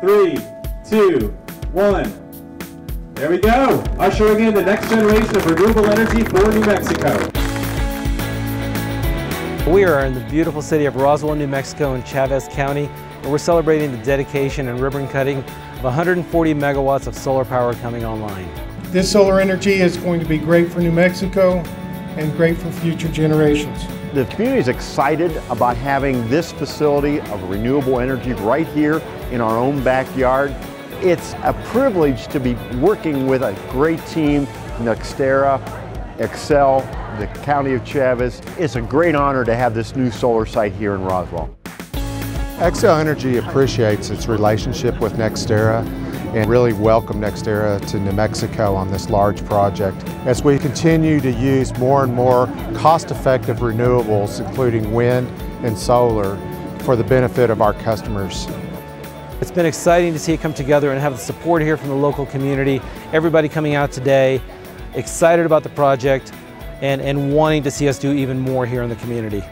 three, two, one. There we go. Ushering in the next generation of renewable energy for New Mexico. We are in the beautiful city of Roswell, New Mexico in Chaves County, and we're celebrating the dedication and ribbon cutting of 140 megawatts of solar power coming online. This solar energy is going to be great for New Mexico and great for future generations. The community is excited about having this facility of renewable energy right here in our own backyard. It's a privilege to be working with a great team, NextEra, Xcel, the County of Chaves. It's a great honor to have this new solar site here in Roswell. Xcel Energy appreciates its relationship with NextEra and really welcome NextEra to New Mexico on this large project as we continue to use more and more cost-effective renewables, including wind and solar, for the benefit of our customers. It's been exciting to see it come together and have the support here from the local community. Everybody coming out today, excited about the project and, and wanting to see us do even more here in the community.